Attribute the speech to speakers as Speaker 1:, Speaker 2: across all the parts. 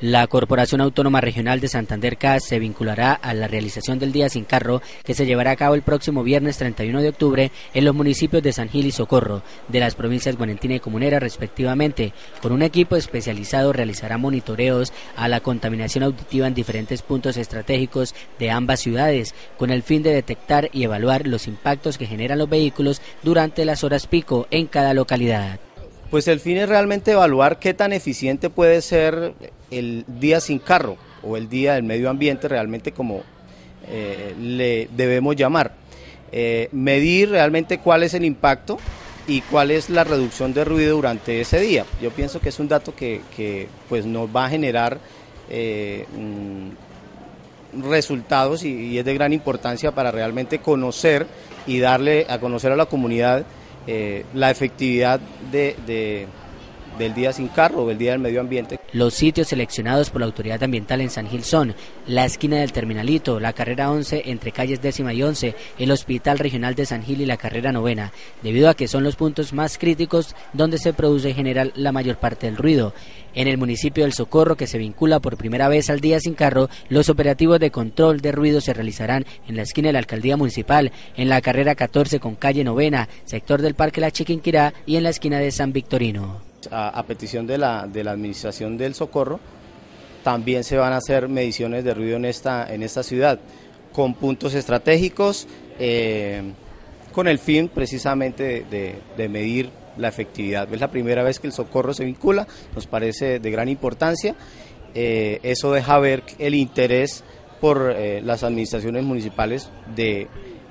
Speaker 1: La Corporación Autónoma Regional de Santander CAS se vinculará a la realización del Día Sin Carro que se llevará a cabo el próximo viernes 31 de octubre en los municipios de San Gil y Socorro, de las provincias Guarentina y Comunera respectivamente. Con un equipo especializado realizará monitoreos a la contaminación auditiva en diferentes puntos estratégicos de ambas ciudades, con el fin de detectar y evaluar los impactos que generan los vehículos durante las horas pico en cada localidad.
Speaker 2: Pues el fin es realmente evaluar qué tan eficiente puede ser el día sin carro o el día del medio ambiente realmente como eh, le debemos llamar. Eh, medir realmente cuál es el impacto y cuál es la reducción de ruido durante ese día. Yo pienso que es un dato que, pues nos va a generar eh, mm, resultados y, es de gran importancia para realmente conocer y darle a conocer a la comunidad eh, la efectividad de, del Día Sin Carro o el Día del Medio Ambiente.
Speaker 1: Los sitios seleccionados por la Autoridad Ambiental en San Gil son la esquina del Terminalito, la carrera 11 entre calles décima y 11, el Hospital Regional de San Gil y la carrera novena, debido a que son los puntos más críticos donde se produce en general la mayor parte del ruido. En el municipio del Socorro, que se vincula por primera vez al Día Sin Carro, los operativos de control de ruido se realizarán en la esquina de la Alcaldía Municipal, en la carrera 14 con calle Novena, sector del Parque La Chiquinquirá y en la esquina de San Victorino.
Speaker 2: A, petición de la, de la Administración del Socorro, también se van a hacer mediciones de ruido en esta, en esta ciudad, con puntos estratégicos, eh, con el fin precisamente de medir la efectividad. Es la primera vez que el socorro se vincula, nos parece de gran importancia. Eh, eso deja ver el interés por eh, las administraciones municipales de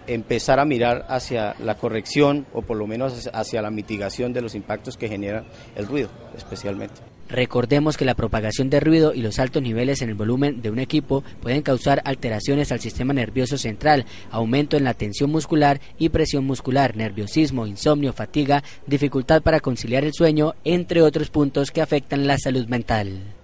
Speaker 2: empezar a mirar hacia la corrección o por lo menos hacia la mitigación de los impactos que genera el ruido, especialmente.
Speaker 1: Recordemos que la propagación de ruido y los altos niveles en el volumen de un equipo pueden causar alteraciones al sistema nervioso central, aumento en la tensión muscular y presión muscular, nerviosismo, insomnio, fatiga, dificultad para conciliar el sueño, entre otros puntos que afectan la salud mental.